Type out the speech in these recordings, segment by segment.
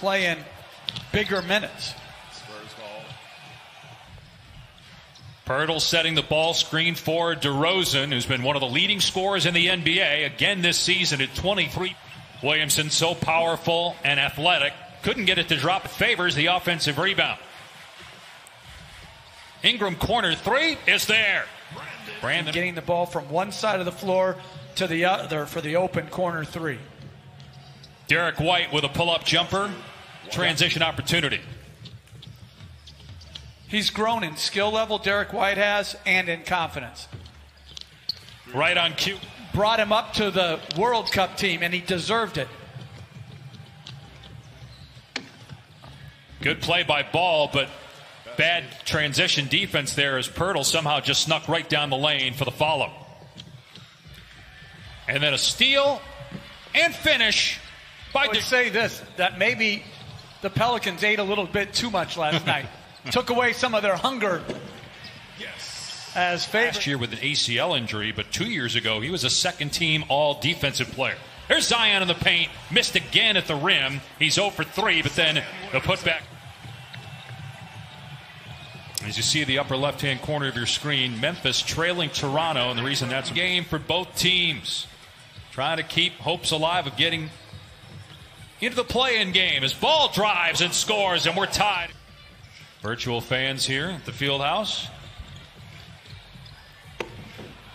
playing bigger minutes. Poeltl setting the ball screen for DeRozan, who's been one of the leading scorers in the NBA again this season at 23. Williamson so powerful and athletic, couldn't get it to drop. Favors the offensive rebound. Ingram corner three is there. Brandon getting the ball from one side of the floor to the other for the open corner three. Derek White with a pull-up jumper, transition opportunity. He's grown in skill level, Derek White has, and in confidence. Right on cue. Brought him up to the World Cup team, and he deserved it. Good play by Ball, but bad transition defense there as Poeltl somehow just snuck right down the lane for the follow. And then a steal and finish by I would say this that maybe the Pelicans ate a little bit too much last night. Took away some of their hunger. Yes. As favorite. last year with an ACL injury, but two years ago he was a second team all defensive player. There's Zion in the paint, missed again at the rim. He's 0 for 3, but then the putback. As you see the upper left hand corner of your screen, Memphis trailing Toronto, and the reason that's a game for both teams. Trying to keep hopes alive of getting into the play in game as ball drives and scores, and we're tied. Virtual fans here at the field house.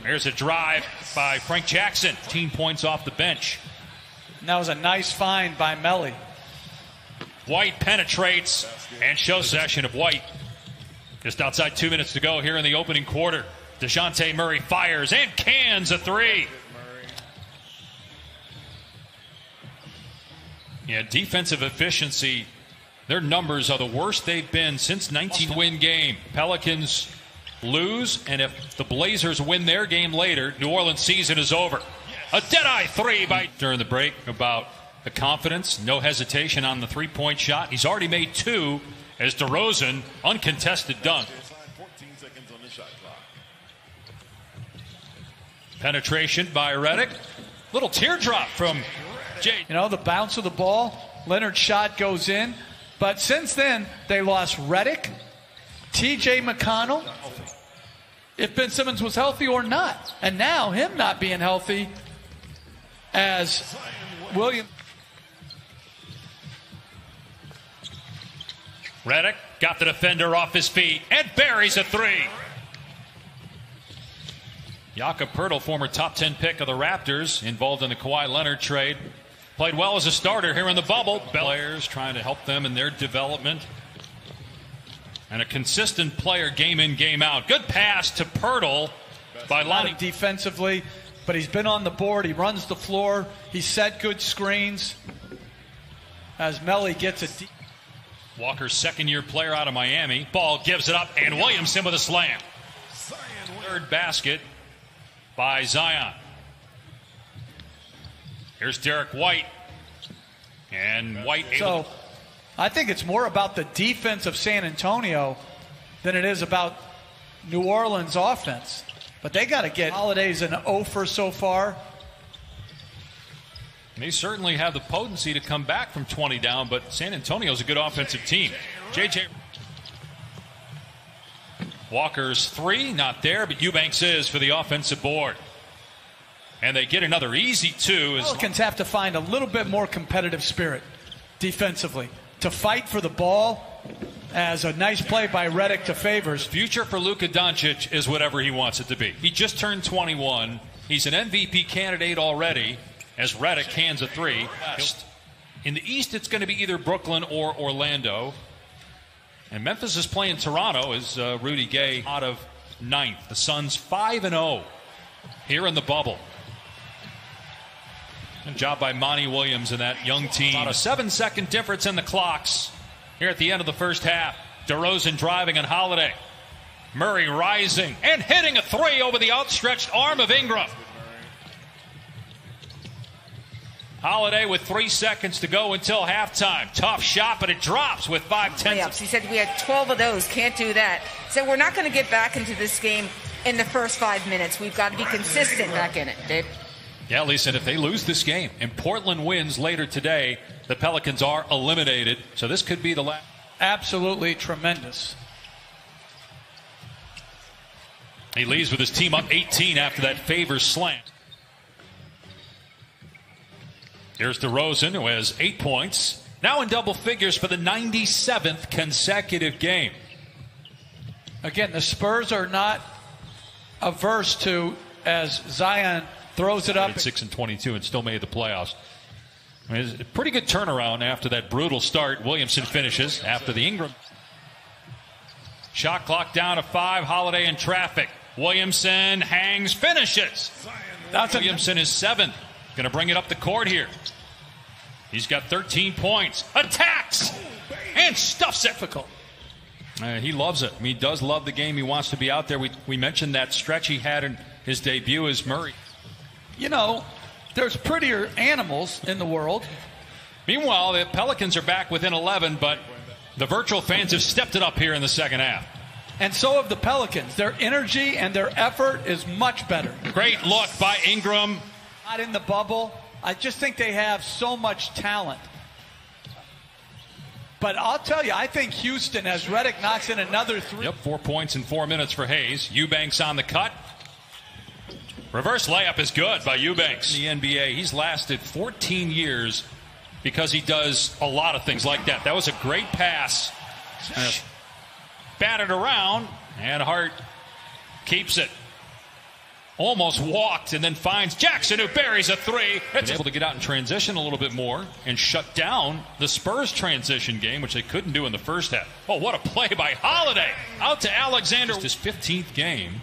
There's a drive by Frank Jackson, 15 points off the bench. And that was a nice find by Melli. White penetrates and show session of White. Just outside two minutes to go here in the opening quarter. DeJounte Murray fires and cans a three. Yeah, defensive efficiency their numbers are the worst they've been since 19 win game. Pelicans lose, and if the Blazers win their game later, New Orleans season is over. A dead-eye three by during the break about the confidence, no hesitation on the three-point shot. He's already made two as DeRozan uncontested dunk. Penetration by Redick. Little teardrop from. You know, the bounce of the ball. Leonard's shot goes in. But since then, they lost Redick, TJ McConnell, if Ben Simmons was healthy or not. And now, him not being healthy as William. Redick got the defender off his feet and buries a three. Jakob Poeltl, former top 10 pick of the Raptors, involved in the Kawhi Leonard trade. Played well as a starter here in the bubble. Players trying to help them in their development. And a consistent player game in, game out. Good pass to Poeltl by Lonnie. Defensively, but he's been on the board. He runs the floor. He set good screens. As Melli gets a deep. Walker's second year player out of Miami. Ball gives it up, and Williamson with a slam. Third basket by Zion. Here's Derek White. And White So I think it's more about the defense of San Antonio than it is about New Orleans offense. But they got to get Holiday's an for so far. They certainly have the potency to come back from 20 down, but San Antonio's a good offensive team. JJ Walker's three, not there, but Eubanks is for the offensive board. And they get another easy two. As Pelicans have to find a little bit more competitive spirit defensively to fight for the ball. As a nice play by Redick to Favors. Future for Luka Doncic is whatever he wants it to be. He just turned 21. He's an MVP candidate already. As Redick hands a three. In the East, it's going to be either Brooklyn or Orlando. And Memphis is playing Toronto as uh, Rudy Gay out of ninth. The Suns 5 and 0 here in the bubble. Good job by Monty Williams and that young team. About a seven second difference in the clocks here at the end of the first half. DeRozan driving on Holiday. Murray rising and hitting a three over the outstretched arm of Ingram. Holiday with three seconds to go until halftime. Tough shot, but it drops with five tenths. He said we had 12 of those. Can't do that. So we're not going to get back into this game in the first five minutes. We've got to be consistent back in it, Dave. Yeah, Lisa, if they lose this game and Portland wins later today, the Pelicans are eliminated. So this could be the last. Absolutely tremendous. He leaves with his team up 18 after that favor slant. Here's DeRozan, who has eight points. Now in double figures for the 97th consecutive game. Again, the Spurs are not averse to as Zion throws it up. Six and 22 and still made the playoffs. I mean, it's a pretty good turnaround after that brutal start. Williamson finishes after the Ingram. Shot clock down to five. Holiday in traffic. Williamson hangs, finishes. That's Williamson is seventh. Going to bring it up the court here. He's got 13 points. Attacks and stuffs it. difficult. Uh, he loves it. I mean, he does love the game. He wants to be out there. We, we mentioned that stretch he had in his debut as Murray. You know, there's prettier animals in the world. Meanwhile, the Pelicans are back within 11, but the virtual fans have stepped it up here in the second half. And so have the Pelicans. Their energy and their effort is much better. Great look by Ingram. Not in the bubble. I just think they have so much talent. But I'll tell you, I think Houston, as Redick knocks in another three. Yep, four points in four minutes for Hayes. Eubanks on the cut. Reverse layup is good by Eubanks. In the NBA, he's lasted 14 years because he does a lot of things like that. That was a great pass. Batted around, and Hart keeps it. Almost walked and then finds Jackson who buries a three. It's able to get out in transition a little bit more and shut down the Spurs transition game, which they couldn't do in the first half. Oh, what a play by Holiday! Out to Alexander. It's his 15th game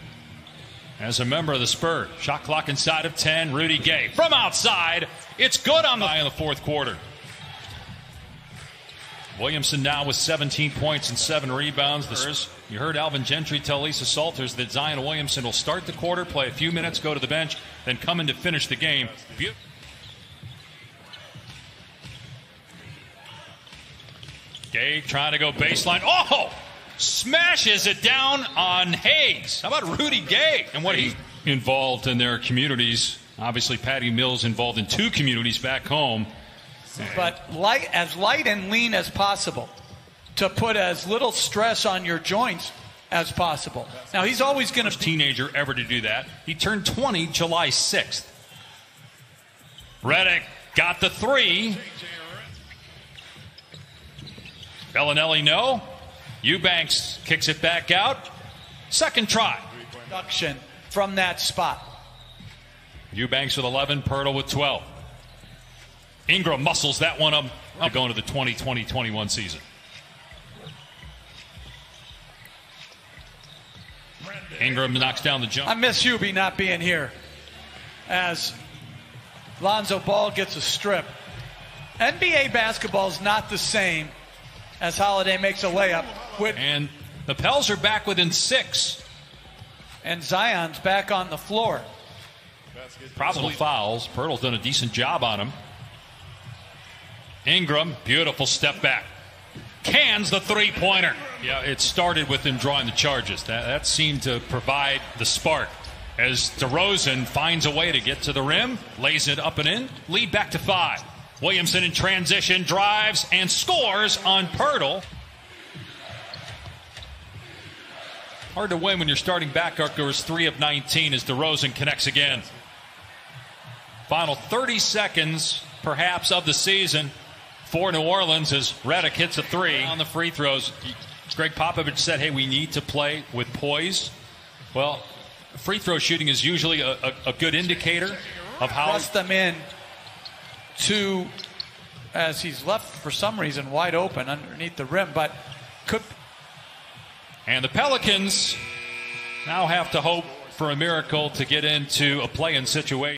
as a member of the Spurs. Shot clock inside of 10. Rudy Gay from outside. It's good on the in the fourth quarter. Williamson now with 17 points and seven rebounds. The you heard Alvin Gentry tell Lisa Salters that Zion Williamson will start the quarter, play a few minutes, go to the bench, then come in to finish the game. Gay trying to go baseline. Oh! Smashes it down on Hayes. How about Rudy Gay and what he's involved in their communities? Obviously, Patty Mills involved in two communities back home. but light as light and lean as possible to put as little stress on your joints as possible. Now he's always going to teenager ever to do that. He turned 20 July 6th. Redick got the three. Belinelli no. Eubanks kicks it back out. Second try. production from that spot. Eubanks with 11, Poeltl with 12. Ingram muscles that one up, up going to the 2020-21 season. Ingram knocks down the jump. I miss Hubie not being here as Lonzo Ball gets a strip. NBA basketball is not the same as Holiday makes a layup with And the Pels are back within six. and Zion's back on the floor. Probably fouls. Poeltl's done a decent job on him. Ingram, beautiful step back. Cans the three pointer. Yeah, it started with him drawing the charges. That, that seemed to provide the spark. As DeRozan finds a way to get to the rim, lays it up and in, lead back to five. Williamson in transition, drives and scores on Poeltl. Hard to win when you're starting back goes three of 19 as DeRozan connects again. Final 30 seconds, perhaps, of the season for New Orleans as Redick hits a three on the free throws. Gregg Popovich said, hey, we need to play with poise. Well, free throw shooting is usually a, a, a good indicator of how. Press them in to as he's left for some reason wide open underneath the rim, but could And the Pelicans now have to hope for a miracle to get into a play in situation.